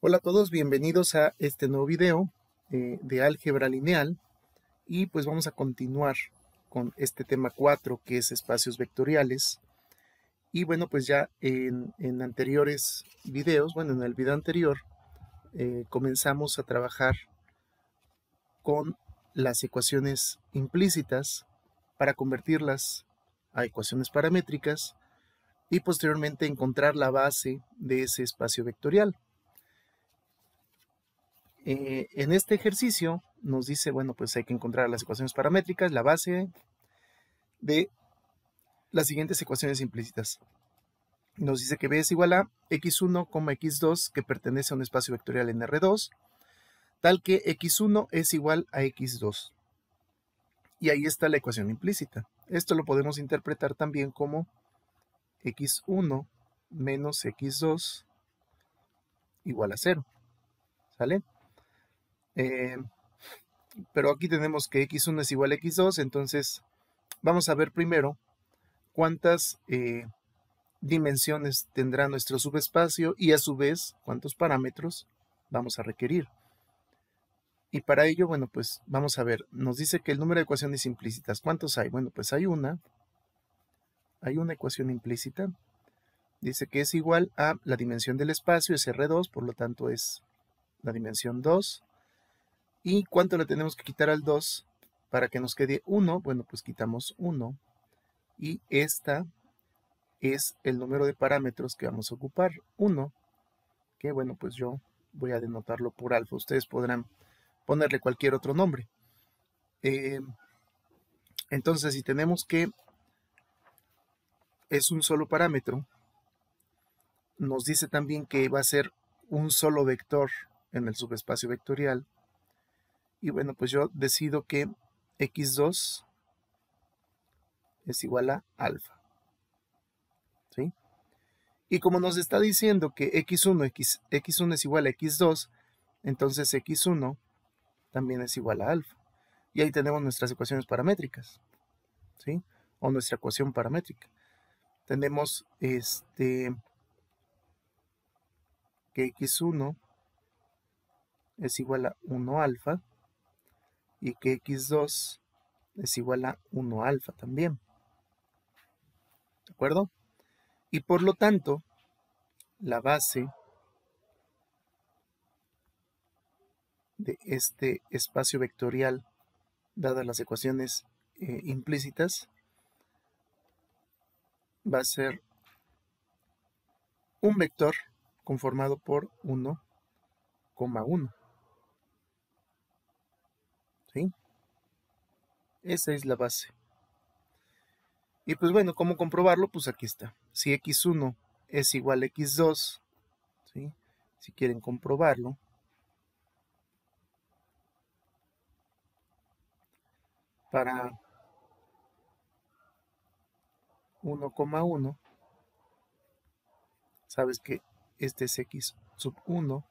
Hola a todos, bienvenidos a este nuevo video eh, de álgebra lineal y pues vamos a continuar con este tema 4 que es espacios vectoriales y bueno pues ya en, anteriores videos, bueno en el video anterior eh, comenzamos a trabajar con las ecuaciones implícitas para convertirlas a ecuaciones paramétricas y posteriormente encontrar la base de ese espacio vectorial. Eh, en este ejercicio nos dice, bueno, pues hay que encontrar las ecuaciones paramétricas, la base de las siguientes ecuaciones implícitas. Nos dice que B es igual a x1, x2 que pertenece a un espacio vectorial en R2, tal que x1 es igual a x2. Y ahí está la ecuación implícita. Esto lo podemos interpretar también como x1 menos x2 igual a 0. ¿Sale? Eh, pero aquí tenemos que x1 es igual a x2, entonces vamos a ver primero cuántas eh, dimensiones tendrá nuestro subespacio y a su vez cuántos parámetros vamos a requerir. Y para ello, bueno, pues vamos a ver, nos dice que el número de ecuaciones implícitas, ¿cuántos hay? Bueno, pues hay una, hay una ecuación implícita, dice que es igual a la dimensión del espacio, es R2, por lo tanto es la dimensión 2, ¿Y cuánto le tenemos que quitar al 2 para que nos quede 1? Bueno, pues quitamos 1. Y esta es el número de parámetros que vamos a ocupar, 1. Que bueno, pues yo voy a denotarlo por alfa. Ustedes podrán ponerle cualquier otro nombre. Eh, entonces, si tenemos que es un solo parámetro, nos dice también que va a ser un solo vector en el subespacio vectorial y bueno, pues yo decido que x2 es igual a alfa. ¿Sí? Y como nos está diciendo que x1, x, x1 es igual a x2, entonces x1 también es igual a alfa. Y ahí tenemos nuestras ecuaciones paramétricas. ¿Sí? O nuestra ecuación paramétrica. Tenemos este que x1 es igual a 1 alfa y que x2 es igual a 1 alfa también. ¿De acuerdo? Y por lo tanto, la base de este espacio vectorial, dadas las ecuaciones eh, implícitas, va a ser un vector conformado por 1,1. Esa es la base. Y pues bueno, ¿cómo comprobarlo? Pues aquí está. Si x1 es igual a x2, si quieren comprobarlo, para 1,1, sabes que este es x sub 1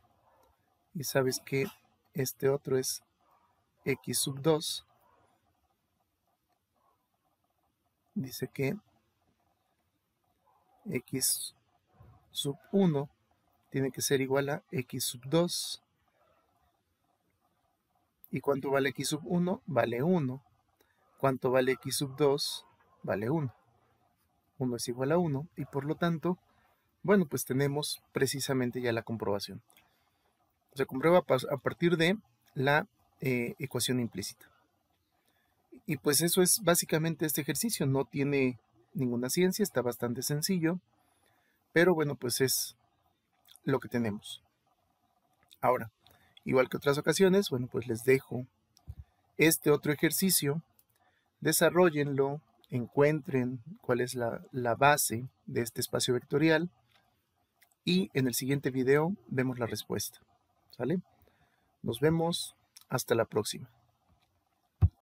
y sabes que este otro es x sub 2 dice que x sub 1 tiene que ser igual a x sub 2. ¿Y cuánto vale x sub 1? Vale 1. ¿Cuánto vale x sub 2? Vale 1. 1 es igual a 1 y por lo tanto, bueno, pues tenemos precisamente ya la comprobación. Se comprueba a partir de la eh, ecuación implícita. Y pues eso es básicamente este ejercicio, no tiene ninguna ciencia, está bastante sencillo, pero bueno, pues es lo que tenemos. Ahora, igual que otras ocasiones, bueno, pues les dejo este otro ejercicio, desarrollenlo, encuentren cuál es la, la base de este espacio vectorial y en el siguiente video vemos la respuesta. ¿Sale? Nos vemos, hasta la próxima.